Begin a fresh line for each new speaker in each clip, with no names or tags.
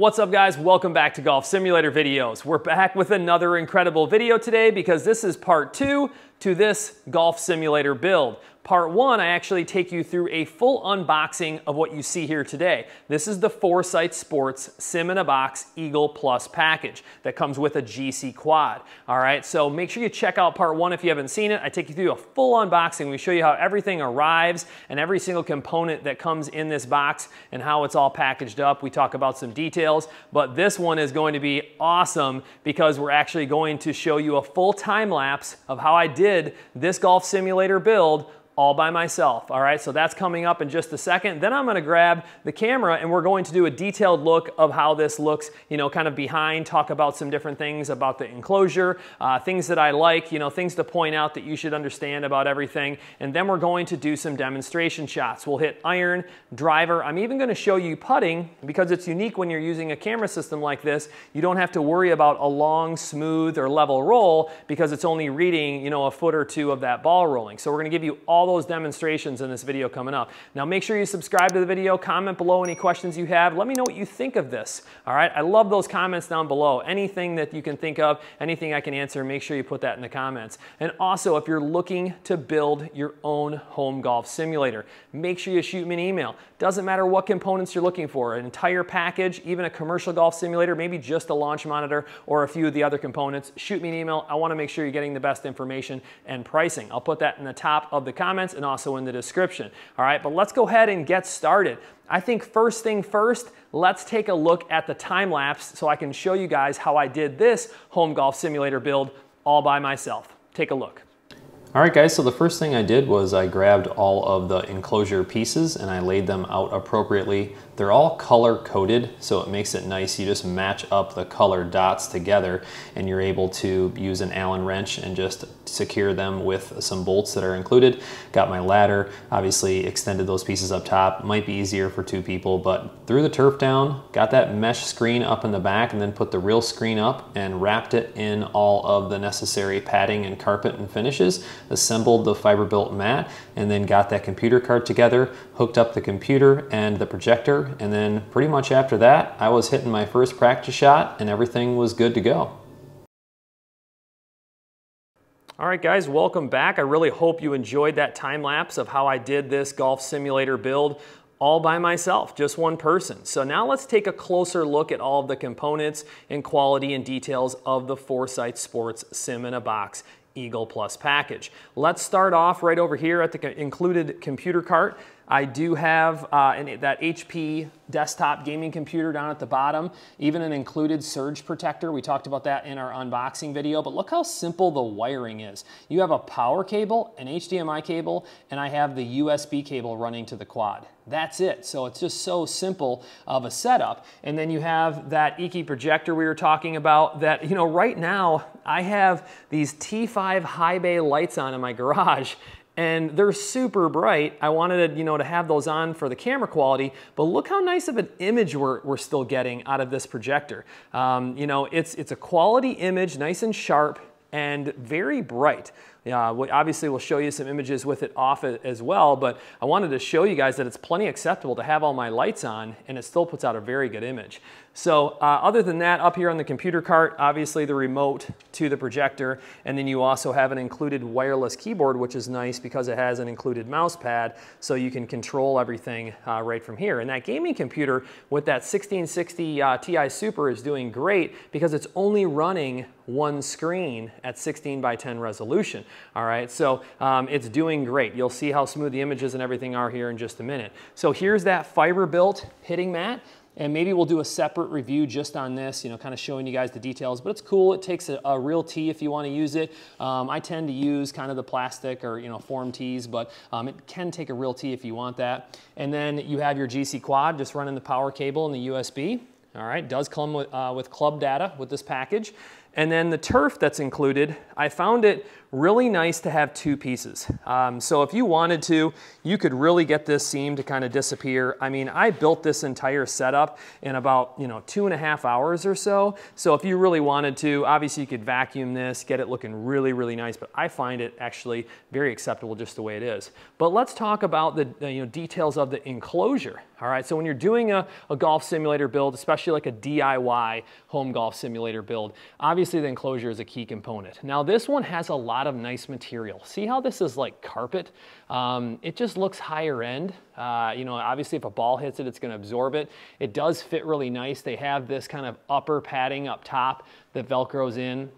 What's up guys? Welcome back to Golf Simulator Videos. We're back with another incredible video today because this is part two to this Golf Simulator build. Part one, I actually take you through a full unboxing of what you see here today. This is the Foresight Sports Sim in a Box Eagle Plus package that comes with a GCQuad. All right, so make sure you check out part one if you haven't seen it. I take you through a full unboxing. We show you how everything arrives and every single component that comes in this box and how it's all packaged up. We talk about some details, but this one is going to be awesome because we're actually going to show you a full time lapse of how I did this golf simulator build all by myself. All right, so that's coming up in just a second. Then I'm gonna grab the camera and we're going to do a detailed look of how this looks, you know, kind of behind, talk about some different things about the enclosure, uh, things that I like, you know, things to point out that you should understand about everything. And then we're going to do some demonstration shots. We'll hit iron, driver. I'm even gonna show you putting because it's unique when you're using a camera system like this. You don't have to worry about a long, smooth, or level roll because it's only reading, you know, a foot or two of that ball rolling. So we're gonna give you all those demonstrations in this video coming up. Now make sure you subscribe to the video, comment below any questions you have. Let me know what you think of this, all right? I love those comments down below. Anything that you can think of, anything I can answer, make sure you put that in the comments. And also, if you're looking to build your own home golf simulator, make sure you shoot me an email. Doesn't matter what components you're looking for, an entire package, even a commercial golf simulator, maybe just a launch monitor or a few of the other components, shoot me an email. I wanna make sure you're getting the best information and pricing. I'll put that in the top of the comments and also in the description. All right, but let's go ahead and get started. I think first thing first, let's take a look at the time lapse so I can show you guys how I did this home golf simulator build all by myself. Take a look.
All right guys, so the first thing I did was I grabbed all of the enclosure pieces and I laid them out appropriately. They're all color coded, so it makes it nice. You just match up the color dots together and you're able to use an Allen wrench and just secure them with some bolts that are included. Got my ladder, obviously extended those pieces up top. Might be easier for two people, but threw the turf down, got that mesh screen up in the back and then put the real screen up and wrapped it in all of the necessary padding and carpet and finishes assembled the Fiberbilt mat, and then got that computer card together, hooked up the computer and the projector, and then pretty much after that, I was hitting my first practice shot and everything was good to go.
All right guys, welcome back. I really hope you enjoyed that time lapse of how I did this golf simulator build all by myself, just one person. So now let's take a closer look at all of the components and quality and details of the Foresight Sports Sim in a Box Eagle Plus package. Let's start off right over here at the included computer cart. I do have uh, an, that HP desktop gaming computer down at the bottom, even an included surge protector. We talked about that in our unboxing video, but look how simple the wiring is. You have a power cable, an HDMI cable, and I have the USB cable running to the quad. That's it. So it's just so simple of a setup. And then you have that Iki projector we were talking about that, you know, right now I have these T5 high bay lights on in my garage and they're super bright. I wanted you know, to have those on for the camera quality, but look how nice of an image we're, we're still getting out of this projector. Um, you know, it's, it's a quality image, nice and sharp, and very bright. Uh, we obviously, we'll show you some images with it off as well, but I wanted to show you guys that it's plenty acceptable to have all my lights on and it still puts out a very good image. So uh, other than that, up here on the computer cart, obviously the remote to the projector, and then you also have an included wireless keyboard, which is nice because it has an included mouse pad, so you can control everything uh, right from here. And that gaming computer with that 1660 uh, Ti Super is doing great because it's only running one screen at 16 by 10 resolution. All right, so um, it's doing great. You'll see how smooth the images and everything are here in just a minute. So here's that Fiberbilt hitting mat. And maybe we'll do a separate review just on this, you know, kind of showing you guys the details. But it's cool. It takes a, a real tee if you want to use it. Um, I tend to use kind of the plastic or, you know, form tees, but um, it can take a real tee if you want that. And then you have your GCQuad just running the power cable and the USB. All right, does come with, uh, with club data with this package. And then the turf that's included, I found it really nice to have two pieces. Um, so if you wanted to, you could really get this seam to kind of disappear. I mean, I built this entire setup in about, you know, two and a half hours or so. So if you really wanted to, obviously you could vacuum this, get it looking really, really nice, but I find it actually very acceptable just the way it is. But let's talk about the, you know, details of the enclosure. All right, so when you're doing a, a golf simulator build, especially like a DIY home golf simulator build, obviously the enclosure is a key component. Now this one has a lot of nice material. See how this is like carpet? Um, it just looks higher end. Uh, you know, obviously if a ball hits it, it's gonna absorb it. It does fit really nice. They have this kind of upper padding up top that Velcros in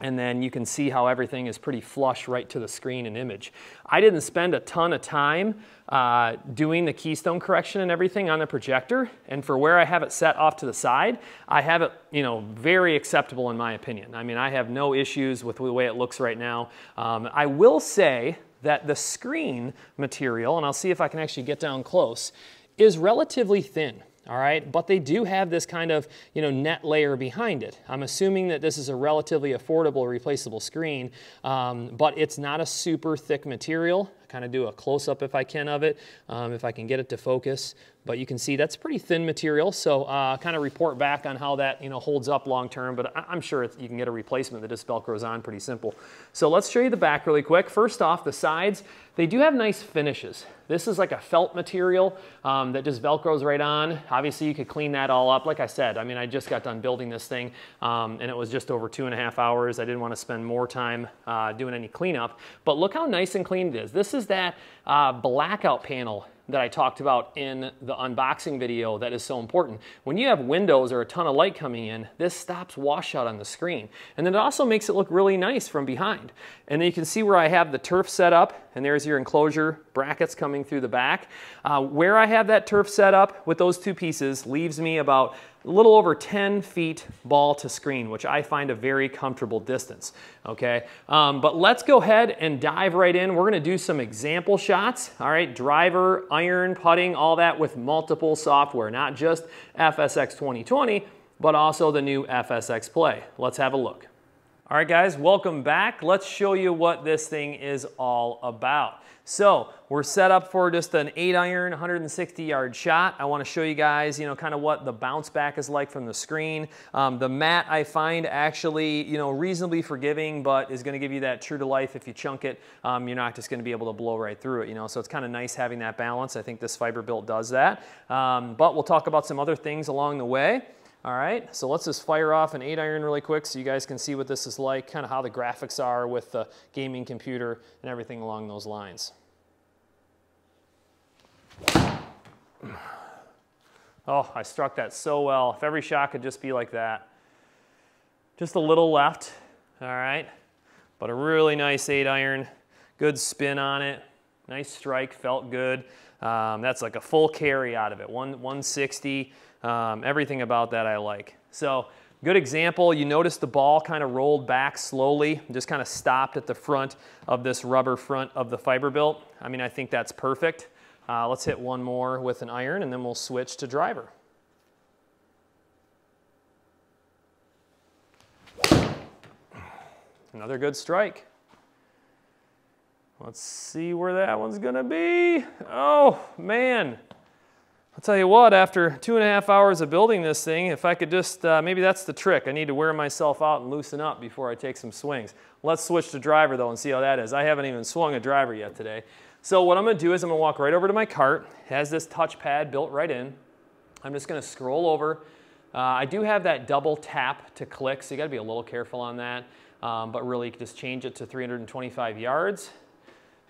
and then you can see how everything is pretty flush right to the screen and image. I didn't spend a ton of time uh, doing the keystone correction and everything on the projector, and for where I have it set off to the side, I have it, you know, very acceptable in my opinion. I mean, I have no issues with the way it looks right now. Um, I will say that the screen material, and I'll see if I can actually get down close, is relatively thin all right? But they do have this kind of, you know, net layer behind it. I'm assuming that this is a relatively affordable replaceable screen, um, but it's not a super thick material. Kind of do a close-up if I can of it, um, if I can get it to focus. But you can see that's pretty thin material, so uh, kind of report back on how that you know holds up long term, but I am sure you can get a replacement that just Velcros on pretty simple. So let's show you the back really quick. First off, the sides, they do have nice finishes. This is like a felt material um, that just Velcros right on. Obviously you could clean that all up. Like I said, I mean, I just got done building this thing um, and it was just over two and a half hours. I didn't want to spend more time uh, doing any cleanup, but look how nice and clean it is. This is that uh, blackout panel that I talked about in the unboxing video that is so important. When you have windows or a ton of light coming in, this stops washout on the screen. And then it also makes it look really nice from behind. And then you can see where I have the turf set up, and there's your enclosure brackets coming through the back. Uh, where I have that turf set up with those two pieces leaves me about a little over 10 feet ball to screen, which I find a very comfortable distance, okay? Um, but let's go ahead and dive right in. We're gonna do some example shots, all right? Driver, iron, putting, all that with multiple software, not just FSX 2020, but also the new FSX Play. Let's have a look. All right, guys, welcome back. Let's show you what this thing is all about. So we're set up for just an eight iron, 160 yard shot. I wanna show you guys, you know, kind of what the bounce back is like from the screen. Um, the mat I find actually, you know, reasonably forgiving, but is gonna give you that true to life. If you chunk it, um, you're not just gonna be able to blow right through it, you know, so it's kind of nice having that balance. I think this Fiberbilt does that. Um, but we'll talk about some other things along the way. All right, so let's just fire off an eight iron really quick so you guys can see what this is like, kind of how the graphics are with the gaming computer and everything along those lines. Oh, I struck that so well. If every shot could just be like that. Just a little left, all right? But a really nice eight iron, good spin on it, nice strike, felt good. Um, that's like a full carry out of it, One, 160. Um, everything about that I like. So good example, you notice the ball kind of rolled back slowly, just kind of stopped at the front of this rubber front of the Fiberbilt. I mean, I think that's perfect. Uh, let's hit one more with an iron and then we'll switch to driver. Another good strike. Let's see where that one's gonna be. Oh, man. I'll tell you what, after two and a half hours of building this thing, if I could just, uh, maybe that's the trick. I need to wear myself out and loosen up before I take some swings. Let's switch to driver though and see how that is. I haven't even swung a driver yet today. So what I'm gonna do is I'm gonna walk right over to my cart. It has this touchpad built right in. I'm just gonna scroll over. Uh, I do have that double tap to click, so you gotta be a little careful on that. Um, but really just change it to 325 yards.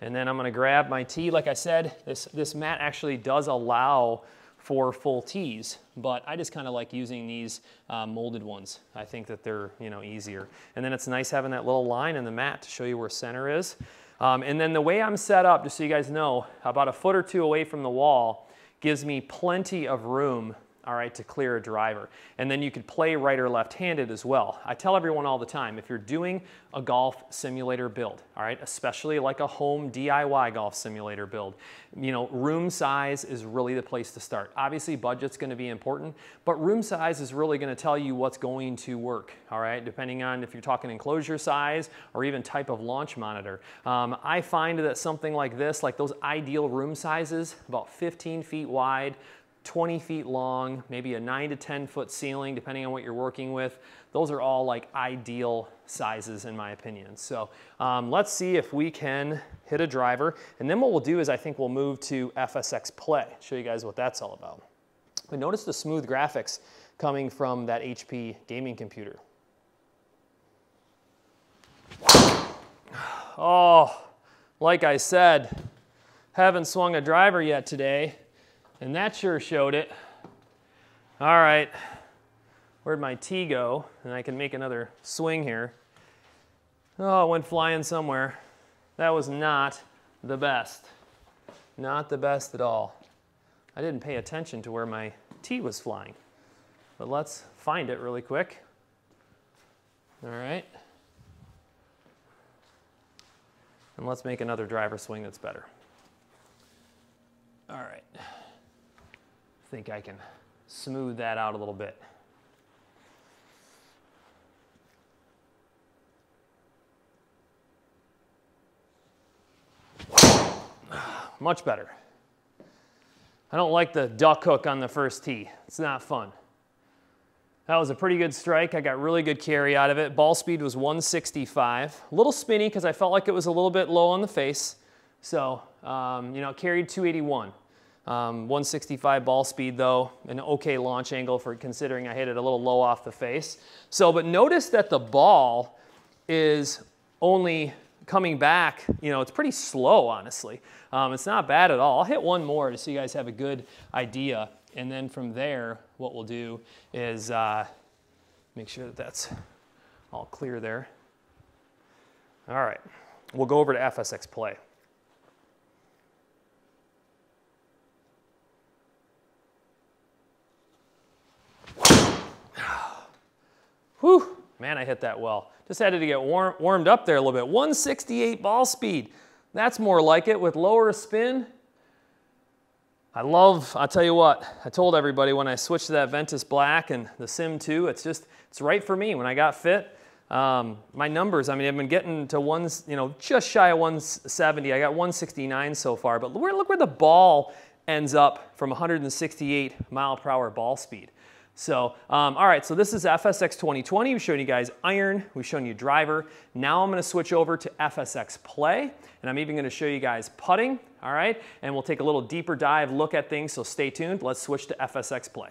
And then I'm gonna grab my tee. Like I said, this, this mat actually does allow for full tees, but I just kind of like using these uh, molded ones. I think that they're you know easier. And then it's nice having that little line in the mat to show you where center is. Um, and then the way I'm set up, just so you guys know, about a foot or two away from the wall gives me plenty of room all right, to clear a driver. And then you could play right or left-handed as well. I tell everyone all the time, if you're doing a golf simulator build, all right, especially like a home DIY golf simulator build, you know, room size is really the place to start. Obviously, budget's gonna be important, but room size is really gonna tell you what's going to work, all right, depending on if you're talking enclosure size or even type of launch monitor. Um, I find that something like this, like those ideal room sizes, about 15 feet wide, 20 feet long, maybe a 9 to 10 foot ceiling, depending on what you're working with. Those are all like ideal sizes in my opinion. So um, let's see if we can hit a driver. And then what we'll do is I think we'll move to FSX Play, show you guys what that's all about. But notice the smooth graphics coming from that HP gaming computer. Oh, like I said, haven't swung a driver yet today. And that sure showed it. All right, where'd my tee go? And I can make another swing here. Oh, it went flying somewhere. That was not the best. Not the best at all. I didn't pay attention to where my tee was flying. But let's find it really quick. All right. And let's make another driver swing that's better. All right think I can smooth that out a little bit. Much better. I don't like the duck hook on the first tee. It's not fun. That was a pretty good strike. I got really good carry out of it. Ball speed was 165. A little spinny because I felt like it was a little bit low on the face. So, um, you know, carried 281. Um, 165 ball speed though, an okay launch angle for considering I hit it a little low off the face. So, but notice that the ball is only coming back, you know, it's pretty slow, honestly. Um, it's not bad at all. I'll hit one more to so you guys have a good idea. And then from there, what we'll do is uh, make sure that that's all clear there. All right, we'll go over to FSX Play. Whew, man, I hit that well. Just had to get warm, warmed up there a little bit. 168 ball speed. That's more like it with lower spin. I love, I'll tell you what, I told everybody when I switched to that Ventus Black and the Sim 2, it's just, it's right for me. When I got fit, um, my numbers, I mean, I've been getting to one, you know, just shy of 170. I got 169 so far, but look where the ball ends up from 168 mile per hour ball speed. So, um, all right, so this is FSX 2020. We've shown you guys iron, we've shown you driver. Now I'm gonna switch over to FSX Play, and I'm even gonna show you guys putting, all right? And we'll take a little deeper dive look at things, so stay tuned. Let's switch to FSX Play.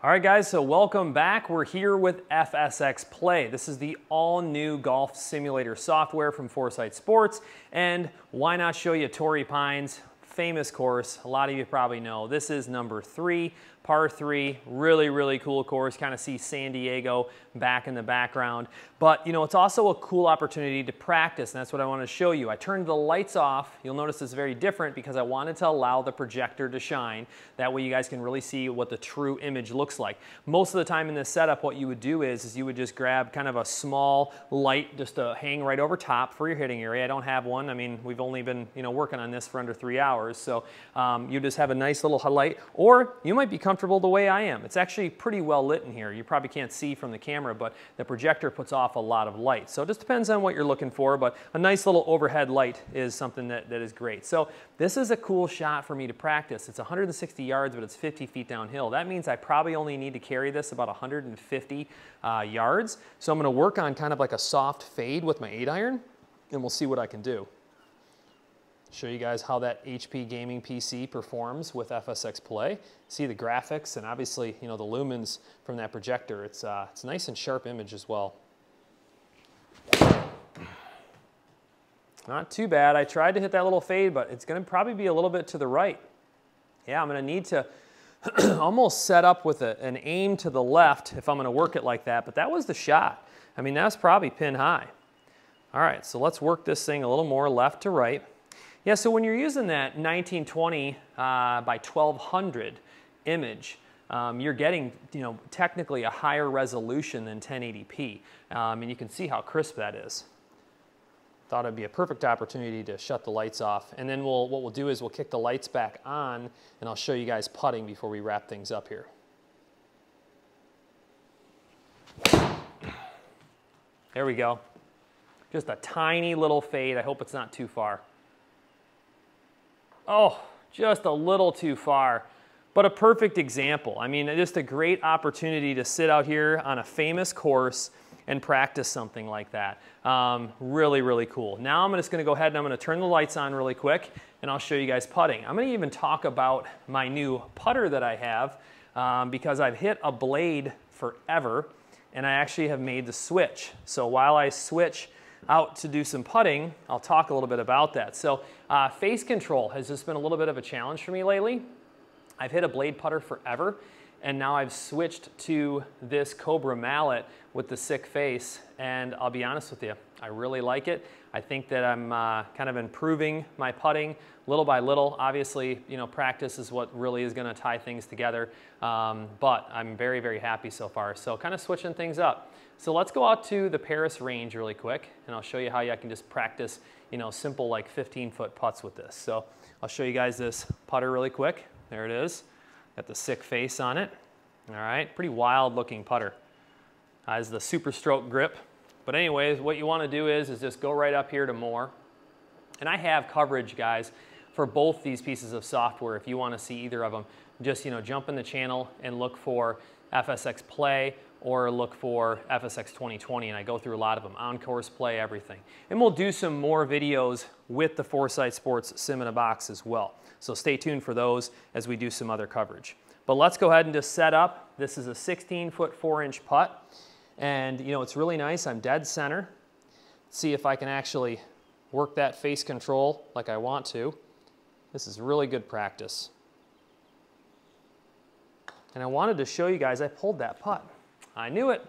All right, guys, so welcome back. We're here with FSX Play. This is the all new golf simulator software from Foresight Sports. And why not show you Torrey Pines, famous course. A lot of you probably know. This is number three par three, really, really cool course. Kind of see San Diego back in the background. But, you know, it's also a cool opportunity to practice, and that's what I want to show you. I turned the lights off. You'll notice it's very different because I wanted to allow the projector to shine. That way you guys can really see what the true image looks like. Most of the time in this setup, what you would do is, is you would just grab kind of a small light just to hang right over top for your hitting area. I don't have one. I mean, we've only been, you know, working on this for under three hours. So um, you just have a nice little light, or you might be comfortable comfortable the way I am. It's actually pretty well lit in here. You probably can't see from the camera, but the projector puts off a lot of light. So it just depends on what you're looking for, but a nice little overhead light is something that, that is great. So this is a cool shot for me to practice. It's 160 yards, but it's 50 feet downhill. That means I probably only need to carry this about 150 uh, yards. So I'm gonna work on kind of like a soft fade with my eight iron, and we'll see what I can do show you guys how that HP gaming PC performs with FSX Play. See the graphics and obviously, you know, the lumens from that projector. It's, uh, it's a nice and sharp image as well. Not too bad. I tried to hit that little fade, but it's gonna probably be a little bit to the right. Yeah, I'm gonna need to almost set up with a, an aim to the left if I'm gonna work it like that, but that was the shot. I mean, that's probably pin high. All right, so let's work this thing a little more left to right. Yeah, so when you're using that 1920 uh, by 1200 image, um, you're getting, you know, technically a higher resolution than 1080p. Um, and you can see how crisp that is. Thought it'd be a perfect opportunity to shut the lights off. And then we'll, what we'll do is we'll kick the lights back on and I'll show you guys putting before we wrap things up here. There we go. Just a tiny little fade. I hope it's not too far. Oh, just a little too far. But a perfect example. I mean, just a great opportunity to sit out here on a famous course and practice something like that. Um, really, really cool. Now I'm just gonna go ahead and I'm gonna turn the lights on really quick and I'll show you guys putting. I'm gonna even talk about my new putter that I have um, because I've hit a blade forever and I actually have made the switch. So while I switch out to do some putting, I'll talk a little bit about that. So uh, face control has just been a little bit of a challenge for me lately. I've hit a blade putter forever and now I've switched to this Cobra mallet with the SIK face and I'll be honest with you, I really like it. I think that I'm uh, kind of improving my putting little by little. Obviously, you know, practice is what really is going to tie things together. Um, but I'm very, very happy so far. So kind of switching things up. So let's go out to the Paris range really quick, and I'll show you how I can just practice, you know, simple like 15 foot putts with this. So I'll show you guys this putter really quick. There it is. Got the SIK face on it. All right, pretty wild looking putter. Has the SuperStroke grip. But anyways, what you want to do is, is just go right up here to more. And I have coverage, guys, for both these pieces of software. If you want to see either of them, just you know jump in the channel and look for FSX Play or look for FSX 2020 and I go through a lot of them, on course play, everything. And we'll do some more videos with the Foresight Sports Sim in a Box as well. So stay tuned for those as we do some other coverage. But let's go ahead and just set up. This is a 16 foot 4 inch putt. And you know, it's really nice. I'm dead center. See if I can actually work that face control like I want to. This is really good practice. And I wanted to show you guys, I pulled that putt. I knew it.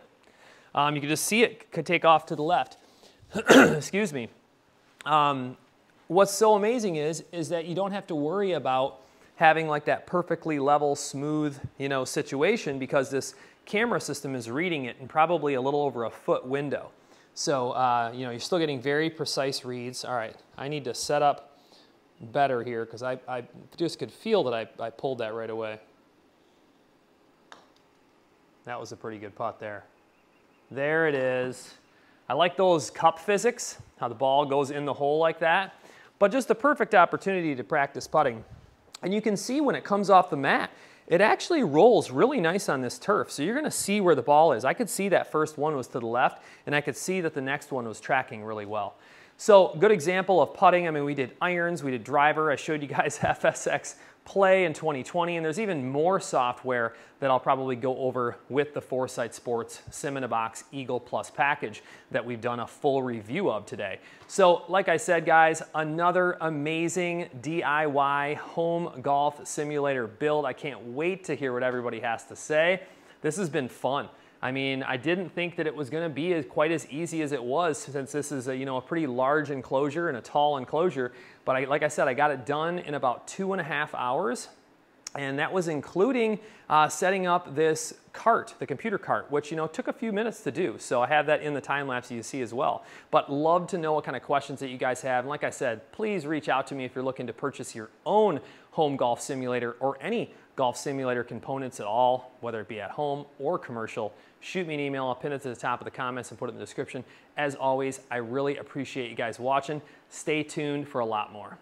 Um, you can just see it could take off to the left. Excuse me. Um, what's so amazing is, is that you don't have to worry about having like that perfectly level, smooth, you know, situation because this camera system is reading it in probably a little over a foot window. So, uh, you know, you're still getting very precise reads. All right, I need to set up better here because I, I just could feel that I, I pulled that right away. That was a pretty good putt there. There it is. I like those cup physics, how the ball goes in the hole like that, but just a perfect opportunity to practice putting. And you can see when it comes off the mat, it actually rolls really nice on this turf. So you're gonna see where the ball is. I could see that first one was to the left, and I could see that the next one was tracking really well. So good example of putting. I mean, we did irons, we did driver. I showed you guys FSX Play in 2020, and there's even more software that I'll probably go over with the Foresight Sports Sim in a Box Eagle Plus package that we've done a full review of today. So like I said, guys, another amazing DIY home golf simulator build. I can't wait to hear what everybody has to say. This has been fun. I mean, I didn't think that it was going to be as, quite as easy as it was since this is a, you know, a pretty large enclosure and a tall enclosure. But I, like I said, I got it done in about two and a half hours. And that was including uh, setting up this cart, the computer cart, which you know took a few minutes to do. So I have that in the time lapse you see as well. But love to know what kind of questions that you guys have. And like I said, please reach out to me if you're looking to purchase your own home golf simulator or any golf simulator components at all, whether it be at home or commercial shoot me an email. I'll pin it to the top of the comments and put it in the description. As always, I really appreciate you guys watching. Stay tuned for a lot more.